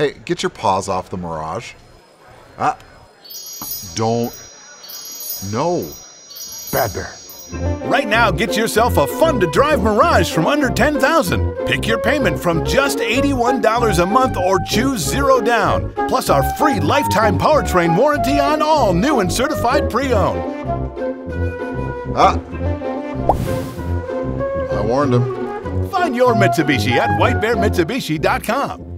Hey, get your paws off the Mirage. Ah. Don't. No. Bad Bear. Right now, get yourself a fun to drive Mirage from under 10000 Pick your payment from just $81 a month or choose zero down. Plus our free lifetime powertrain warranty on all new and certified pre-owned. Ah. I warned him. Find your Mitsubishi at whitebearmitsubishi.com.